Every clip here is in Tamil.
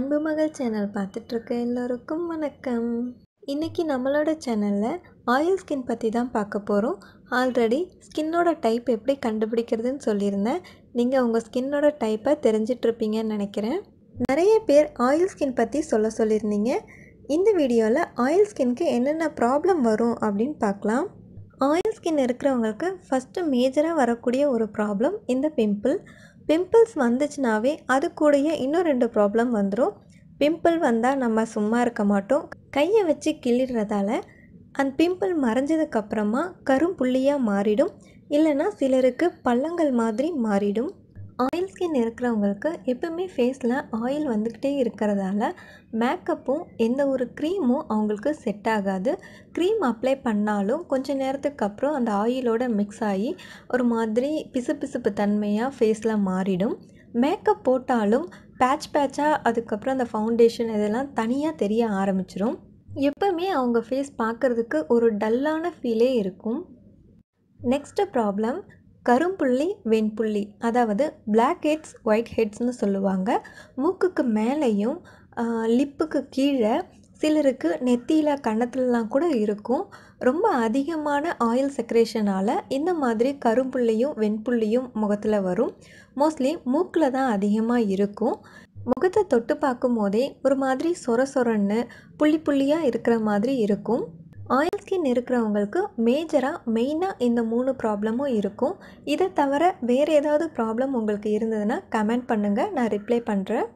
அன்பு மகள் சேனல் பார்த்துட்ருக்க எல்லோருக்கும் வணக்கம். இன்றைக்கி நம்மளோட சேனலில் ஆயில் ஸ்கின் பற்றி தான் பார்க்க போகிறோம் ஆல்ரெடி ஸ்கின்னோட டைப் எப்படி கண்டுபிடிக்கிறதுன்னு சொல்லியிருந்தேன். நீங்கள் உங்கள் ஸ்கின்னோட டைப்பை தெரிஞ்சிட்ருப்பீங்கன்னு நினைக்கிறேன். நிறைய பேர் ஆயில் ஸ்கின் பற்றி சொல்ல சொல்லியிருந்தீங்க. இந்த வீடியோவில் ஆயில் ஸ்கின்க்கு என்னென்ன ப்ராப்ளம் வரும் அப்படின்னு பார்க்கலாம். ஆயில் ஸ்கின் இருக்கிறவங்களுக்கு ஃபஸ்ட்டு மேஜராக வரக்கூடிய ஒரு ப்ராப்ளம் இந்த பிம்பிள். பிம்பிள்ஸ் வந்துச்சுனாவே அது கூடயே இன்னும் ரெண்டு ப்ராப்ளம் வந்துடும் பிம்பிள் வந்தால் நம்ம சும்மா இருக்க மாட்டோம். கையை வச்சு கிள்ளிடுறதால அந்த பிம்பிள் மறைஞ்சதுக்கப்புறமா கரும்புள்ளியாக மாறிடும். இல்லைன்னா சிலருக்கு பள்ளங்கள் மாதிரி மாறிடும். ஆயில் ஸ்கின் இருக்கிறவங்களுக்கு எப்பவுமே ஃபேஸில் ஆயில் வந்துக்கிட்டே இருக்கிறதால மேக்கப்பும் எந்த ஒரு க்ரீமும் அவங்களுக்கு செட் ஆகாது. க்ரீம் அப்ளை பண்ணாலும் கொஞ்ச நேரத்துக்கு அப்புறம் அந்த ஆயிலோட மிக்ஸ் ஆகி ஒரு மாதிரி பிசுபிசுப்பு தன்மையாக ஃபேஸில் மாறிடும். மேக்கப் போட்டாலும் பேட்ச் பேட்சாக அதுக்கப்புறம் அந்த ஃபவுண்டேஷன் இதெல்லாம் தனியாக தெரிய ஆரம்பிச்சிடும் எப்பவுமே அவங்க ஃபேஸ் பார்க்குறதுக்கு ஒரு டல்லான ஃபீலே இருக்கும். நெக்ஸ்ட்டு ப்ராப்ளம் கரும்புள்ளி வெண்புள்ளி அதாவது பிளாக் ஹெட்ஸ் ஒயிட் ஹெட்ஸ்னு சொல்லுவாங்க. மூக்குக்கு மேலேயும் லிப்புக்கு கீழே சிலருக்கு நெத்தியில் கன்னத்துலலாம் கூட இருக்கும். ரொம்ப அதிகமான ஆயில் செக்ரேஷனால் இந்த மாதிரி கரும்புள்ளியும் வெண்புள்ளியும் முகத்தில் வரும். மோஸ்ட்லி மூக்கில் தான் அதிகமாக இருக்கும். முகத்தை தொட்டு பார்க்கும் போதே ஒரு மாதிரி சொர சொரன்னு புள்ளி புள்ளியாக இருக்கிற மாதிரி இருக்கும். ஆயில் ஸ்கின் இருக்கிறவங்களுக்கு மேஜராக மெயினாக இந்த மூணு ப்ராப்ளமும் இருக்கும். இதை தவிர வேறு ஏதாவது ப்ராப்ளம் உங்களுக்கு இருந்ததுன்னா கமெண்ட் பண்ணுங்கள் நான் ரிப்ளை பண்ணுறேன்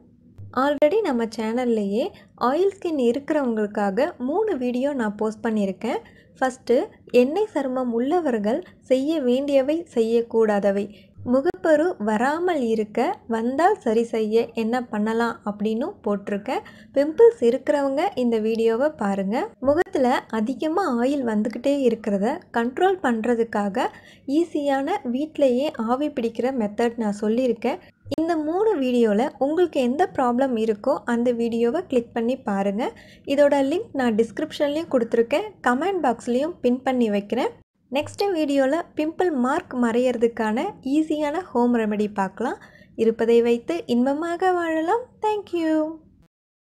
ஆல்ரெடி நம்ம சேனல்லையே ஆயில் ஸ்கின் இருக்கிறவங்களுக்காக மூணு வீடியோ நான் போஸ்ட் பண்ணியிருக்கேன். ஃபஸ்ட்டு எண்ணெய் சருமம் உள்ளவர்கள் செய்ய வேண்டியவை செய்யக்கூடாதவை. முகப்பரு வராமல் இருக்க வந்தால் சரி செய்ய என்ன பண்ணலாம் அப்படின்னும் போட்டிருக்கேன் பிம்பிள்ஸ் இருக்கிறவங்க இந்த வீடியோவை பாருங்கள் முகத்தில் அதிகமாக ஆயில் வந்துக்கிட்டே இருக்கிறத கண்ட்ரோல் பண்ணுறதுக்காக ஈஸியான வீட்டிலையே ஆவி பிடிக்கிற மெத்தட் நான் சொல்லியிருக்கேன். இந்த மூணு வீடியோவில் உங்களுக்கு எந்த ப்ராப்ளம் இருக்கோ அந்த வீடியோவை கிளிக் பண்ணி பாருங்கள் இதோட லிங்க் நான் டிஸ்கிரிப்ஷன்லேயும் கொடுத்துருக்கேன். கமெண்ட் பாக்ஸ்லேயும் பின் பண்ணி வைக்கிறேன். நெக்ஸ்ட்டு வீடியோவில் பிம்பிள் மார்க் மறையிறதுக்கான ஈஸியான ஹோம் ரெமெடி பார்க்கலாம். இருப்பதை வைத்து இன்பமாக வாழலாம். தேங்க்யூ